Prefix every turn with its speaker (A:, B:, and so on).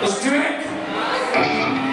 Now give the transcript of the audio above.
A: Let's do.